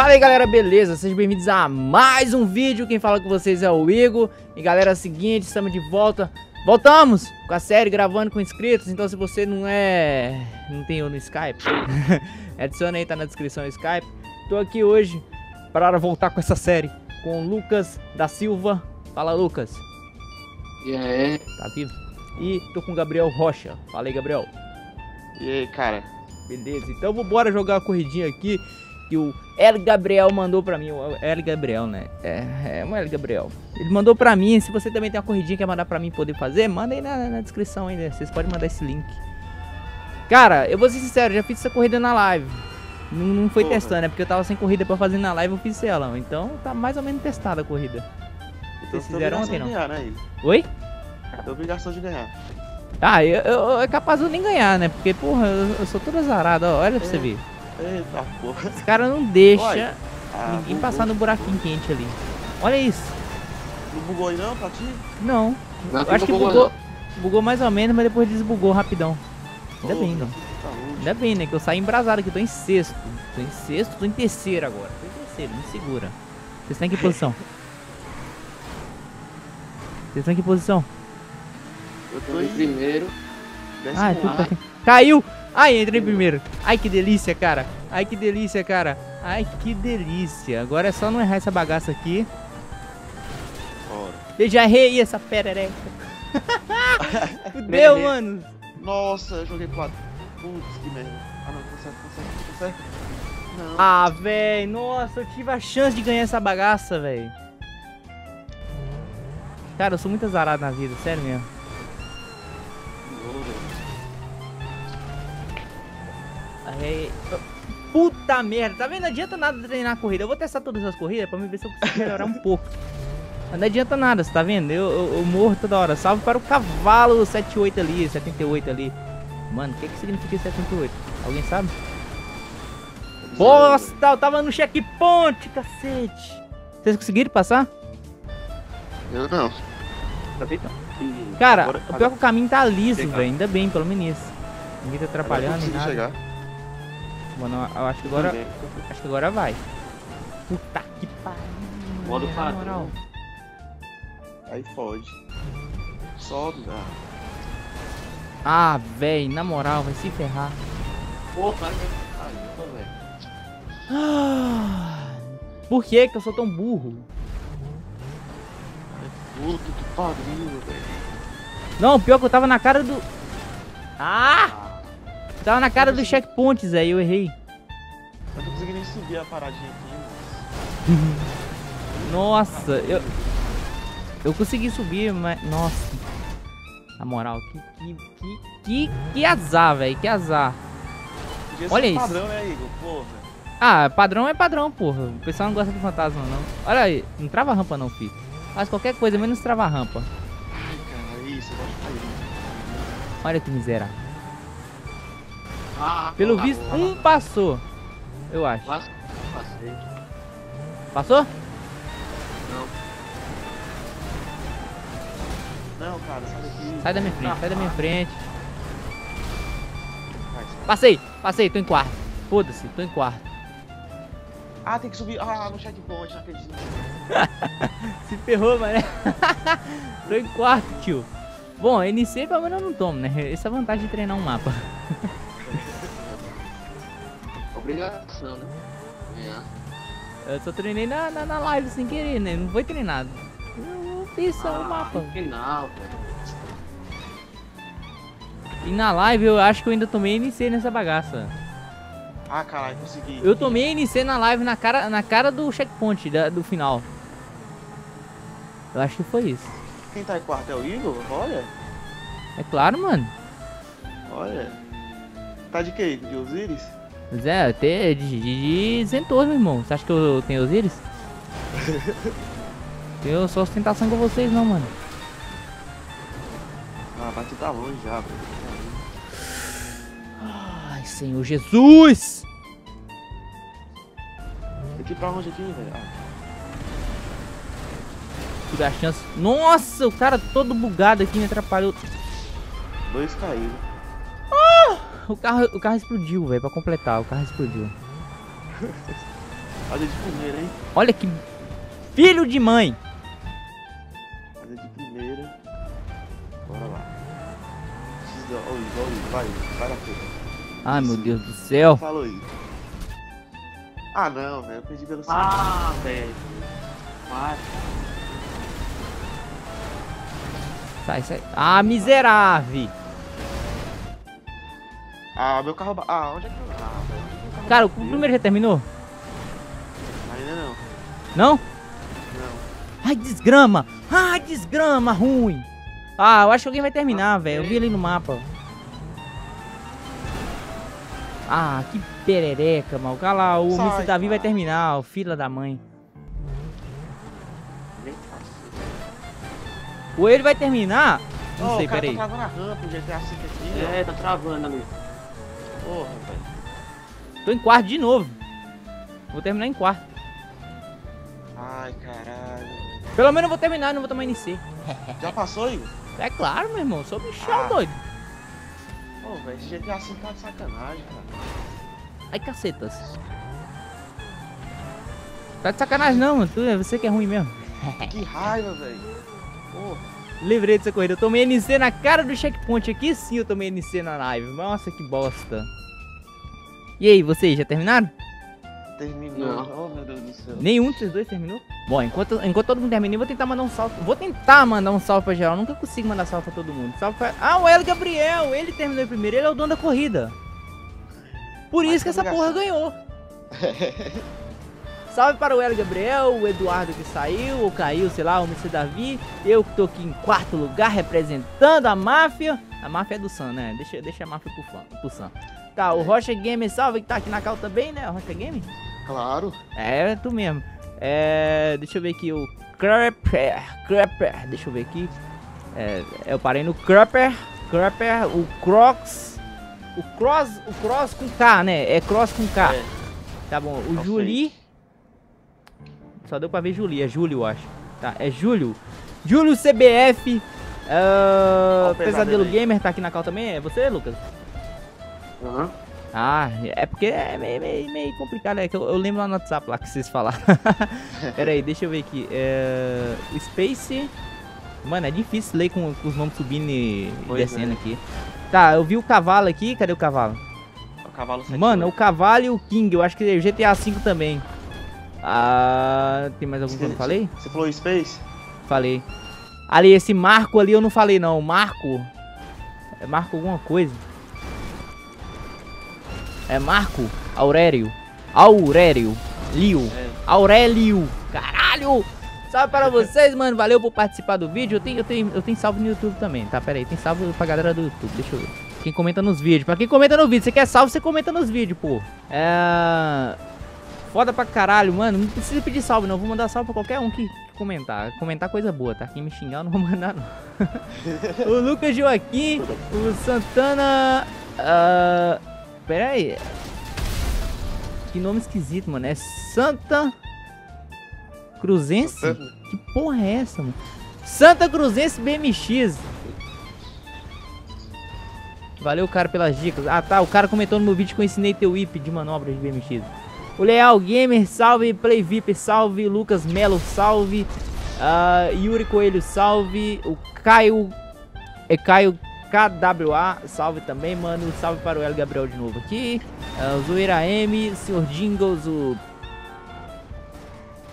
Fala aí galera, beleza? Sejam bem-vindos a mais um vídeo, quem fala com vocês é o Igor. E galera, é o seguinte, estamos de volta. Voltamos com a série, gravando com inscritos. Então se você não é... não tem eu no Skype Adiciona aí, tá na descrição o Skype. Tô aqui hoje para voltar com essa série Com o Lucas da Silva. Fala Lucas. E aí? Tá vivo? E tô com o Gabriel Rocha. Fala aí Gabriel. E aí, cara? Beleza, então bora jogar uma corridinha aqui que o L. Gabriel mandou pra mim. O L. Gabriel, né? É, é o L. Gabriel. Ele mandou pra mim. Se você também tem uma corridinha que quer mandar pra mim poder fazer, manda aí na, na descrição aí, né? Vocês podem mandar esse link. Cara, eu vou ser sincero, já fiz essa corrida na live. Não, não foi Porra. testando, é porque eu tava sem corrida pra fazer na live, eu fiz ela. Então tá mais ou menos testada a corrida. Então, Vocês fizeram ontem, não? Ganhar, né, Oi? É obrigação de ganhar. Ah, eu, eu, é capaz de eu nem ganhar, né? Porque, porra, eu, eu sou todo azarado, ó. Olha pra é. você ver. Eita porra. Esse cara não deixa ah, ninguém bugou. passar no buraquinho quente ali. Olha isso. Não bugou aí não pra ti? Não. não acho que bugou, bugou mais ou menos, mas depois desbugou rapidão. Ainda bem, né? Tá Ainda bem, né? Que eu saí embrasado aqui, tô em sexto. Tô em sexto, tô em terceiro agora. Tô em terceiro, me segura. Vocês estão em que posição? Vocês estão em que posição? Eu tô em primeiro. Ah, é tudo tá... Caiu! Ai, entrei primeiro. Ai, que delícia, cara. Ai, que delícia, cara. Ai, que delícia. Agora é só não errar essa bagaça aqui. Eu já errei essa perereca. Fudeu, mano. Nossa, eu joguei quatro. Putz, que merda. Ah, não. Não. Ah, velho. Nossa, eu tive a chance de ganhar essa bagaça, velho. Cara, eu sou muito azarado na vida, sério mesmo. É... Puta merda, tá vendo? Não adianta nada treinar a corrida. Eu vou testar todas as corridas pra ver se eu consigo melhorar um pouco. Mas não adianta nada, você tá vendo? Eu, eu, eu, morro toda hora. Salve para o cavalo 78 ali, 78 ali. Mano, o que, que significa 78? Alguém sabe? Nossa, eu tava no checkpoint, cacete. Vocês conseguiram passar? Eu não. Cara, o pior é que o caminho tá liso, velho. Ainda bem, pelo menos. Ninguém tá atrapalhando nada. Chegar. Mano, eu acho que agora. Acho que agora vai. Puta que pariu. Modo padrão. Aí fode. Sobe, velho. Ah, véi, na moral, vai se ferrar. Porra, velho. Ah, por que que eu sou tão burro? Puta que pariu, velho. Não, pior que eu tava na cara do... Ah! Tava na cara do checkpoint, Zé, eu errei. Eu não consegui nem subir a paradinha aqui, moço. Nossa, eu... Eu consegui subir, mas... Nossa. Na moral, que... Que, que, que, que azar, velho, que azar. Olha isso. padrão, né, Igor? Porra. Ah, padrão é padrão, porra. O pessoal não gosta de fantasma, não. Olha aí, não trava rampa não, filho. Faz qualquer coisa, menos trava rampa. Ai, cara, isso, eu gosto de. Olha que miserável. Ah, Pelo ah, visto, um passou. Eu acho. Passei. Passou? Não. Não, cara, sai daqui. Sai da minha frente, sai da minha frente. Passei, passei, tô em quarto. Foda-se, tô em quarto. Ah, tem que subir. Ah, no checkpoint, não acredito. Se ferrou, mané. tô em quarto, tio. Bom, NC pelo menos eu não tomo, né? Essa é a vantagem de treinar um mapa. Obrigação, né? É. Eu só treinei na, na, na, live sem querer, né? Não foi treinado. Eu fiz só ah, o mapa. Final, velho. E na live eu acho que eu ainda tomei NC nessa bagaça. Ah, caralho, consegui. Eu tomei NC na live na cara, na cara do checkpoint da, do final. Eu acho que foi isso. Quem tá em quarto é o Igor? Olha. É claro, mano. Olha. Tá de quê? De Osiris? Pois é, até de, de, de Zentor, meu irmão. Você acha que eu tenho Osiris? eu sou ostentação com vocês não, mano. Ah, mas tu tá longe já, velho. Ai, Senhor Jesus! Aqui pra onde aqui, velho? Ah. Tive a chance. Nossa, o cara todo bugado aqui me atrapalhou. Dois caíram. O carro, o carro explodiu, velho, pra completar. O carro explodiu. Fazer de primeira, hein? Olha que filho de mãe. Fazer de primeira. Bora lá. Precisa... Oi, oi, vai, vai na frente. Ai, meu Deus do céu. Falou aí. Ah, não, velho. Eu perdi velocidade. Ah, velho. Vai. Sai, sai. Ah, miserável. Ah, meu carro... Ah, onde é que eu... Ah, velho. Cara, o primeiro já terminou? Ainda não. Não? Não. Ai, desgrama. Ai, desgrama ruim. Ah, eu acho que alguém vai terminar, Ah, velho. Eu vi ali no mapa. Ah, que perereca, mal. Lá, o Sai, Mr. Davi vai terminar, o filho da mãe. Nem faço. Ou ele vai terminar. Não Ô, sei, o cara peraí. tá travando a rampa, o GTA V aqui, ó. É, tá travando ali. Porra, velho. Tô em quarto de novo. Vou terminar em quarto. Ai, caralho. Pelo menos eu vou terminar, não vou tomar NC. Já passou, Igor? É claro, meu irmão. Sou bichão Ah. doido. Pô, velho, esse GTA V tá de sacanagem, cara. Ai, cacetas. Tá de sacanagem não, mano. Tu, é você que é ruim mesmo. Que raiva, velho. Porra. Livrei dessa corrida. Eu tomei NC na cara do checkpoint. Aqui sim eu tomei NC na live. Nossa, que bosta. E aí, vocês já terminaram? Terminou. Não. Oh, meu Deus do céu. Nenhum desses dois terminou? Bom, enquanto, enquanto todo mundo termina, eu vou tentar mandar um salve. Vou tentar mandar um salve pra geral. Nunca consigo mandar salve pra todo mundo. Salve pra... Ah, o El Gabriel. Ele terminou primeiro. Ele é o dono da corrida. Por Mas isso que essa obrigação. porra ganhou. Salve para o El Gabriel, o Eduardo que saiu, ou caiu, sei lá, o MC Davi. Eu que tô aqui em quarto lugar representando a máfia. A máfia é do Sam, né? Deixa, deixa a máfia pro, fã, pro Sam. Tá, o Rocha Gamer, salve que tá aqui na cal também, né? O Rocha Gamer? Claro. É, tu mesmo. É, deixa eu ver aqui o Crapper, Crapper, deixa eu ver aqui. É, eu parei no Crapper, Crapper, o Crocs, o Cross, o Cross com K, né? É Cross com K. É. Tá bom, o Juli. Só deu pra ver Juli, é Júlio, eu acho. Tá, é Júlio. Júlio CBF. ah, Ó o Pesadelo. Gamer tá aqui na cal também. É você, Lucas? Aham. Ah, é porque é meio, meio, meio complicado, é que eu, eu lembro lá no WhatsApp lá que vocês falaram. Pera aí, deixa eu ver aqui. É, o Space. Mano, é difícil ler com, com os nomes subindo e, Pois descendo é. aqui. Tá, eu vi o cavalo aqui. Cadê o cavalo? O cavalo 7 Mano, o cavalo e o King. Eu acho que é GTA V também. Ah, tem mais algum que eu não falei? Você falou Space? Falei. Ali, esse Marco ali eu não falei não. Marco. É Marco alguma coisa. É Marco Aurélio. Aurélio. Liu. É. Aurélio. Caralho. Salve para vocês, mano. Valeu por participar do vídeo. Eu tenho, eu tenho, eu tenho salvo no YouTube também, tá? Pera aí, tem salvo pra galera do YouTube. Deixa eu ver. Quem comenta nos vídeos. Pra quem comenta no vídeo. Você quer salvo, você comenta nos vídeos, pô. É... Foda pra caralho, mano. Não precisa pedir salve, não. Vou mandar salve pra qualquer um que, comentar. Comentar coisa boa, tá? Quem me xingar, eu não vou mandar, não. o Lucas Joaquim, o Santana. ah, pera aí. Que nome esquisito, mano. É Santa Cruzense? Que porra é essa, mano? Santa Cruzense BMX. Valeu, cara, pelas dicas. Ah, tá. O cara comentou no meu vídeo que eu ensinei teu whip de manobras de BMX. O Leal Gamer, salve. Play VIP, salve. Lucas Melo, salve. Ah, Yuri Coelho, salve. O Caio. É Caio KWA, salve também, mano. Salve para o El Gabriel de novo aqui. O Zoeira M, Sr. Jingles, o.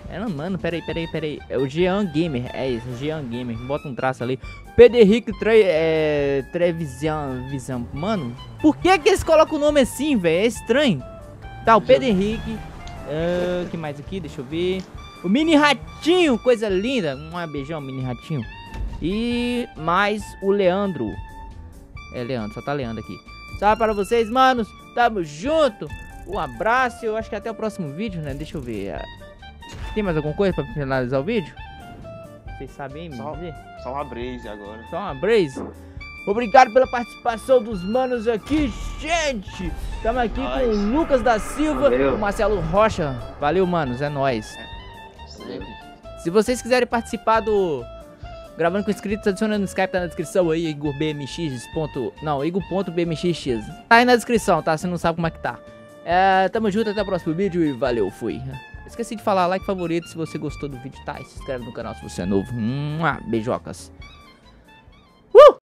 É, mano, peraí, peraí, peraí. É o Jean Gamer, é isso, Jean Gamer. Bota um traço ali. Pederic Tre é, Visan. Mano, por que que eles colocam o nome assim, velho? É estranho. Tá, o Pedro Henrique. O que mais aqui? Deixa eu ver. O Mini Ratinho, coisa linda. Um beijão, Mini Ratinho. E mais o Leandro. É, Leandro, só tá Leandro aqui. Salve para vocês, manos. Tamo junto. Um abraço. Eu acho que até o próximo vídeo, né? Deixa eu ver. Ah, Tem mais alguma coisa pra finalizar o vídeo? Vocês sabem me Só- dizer? Só uma Blaze agora. Só uma Braze. Obrigado pela participação dos manos aqui, gente. Estamos aqui com Nóis. o Lucas da Silva, Valeu. o Marcelo Rocha. Valeu, manos, é nóis. Sempre. Se vocês quiserem participar do Gravando com inscritos, adiciona no Skype, tá na descrição aí, IgorBMX. Ponto, não, Igor.bmxx. Tá aí na descrição, tá? Você não sabe como é que tá. É, tamo junto, até o próximo vídeo e valeu, fui. Esqueci de falar, like favorito se você gostou do vídeo, tá? E se inscreve no canal se você é novo. Mua, beijocas.